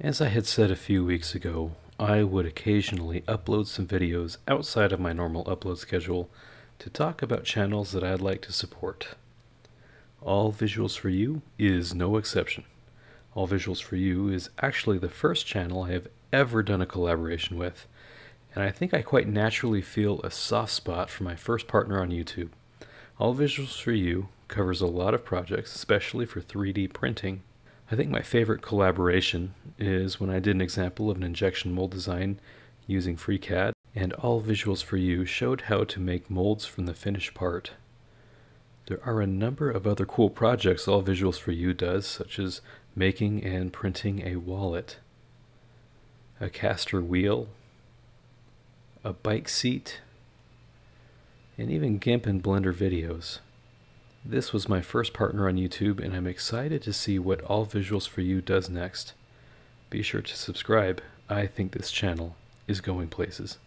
As I had said a few weeks ago, I would occasionally upload some videos outside of my normal upload schedule to talk about channels that I'd like to support. All Visuals for You is no exception. All Visuals for You is actually the first channel I have ever done a collaboration with, and I think I quite naturally feel a soft spot for my first partner on YouTube. All Visuals for You covers a lot of projects, especially for 3D printing I think my favorite collaboration is when I did an example of an injection mold design using FreeCAD, and All Visuals for You showed how to make molds from the finished part. There are a number of other cool projects All Visuals for You does, such as making and printing a wallet, a caster wheel, a bike seat, and even GIMP and Blender videos. This was my first partner on YouTube, and I'm excited to see what All Visuals for You does next. Be sure to subscribe. I think this channel is going places.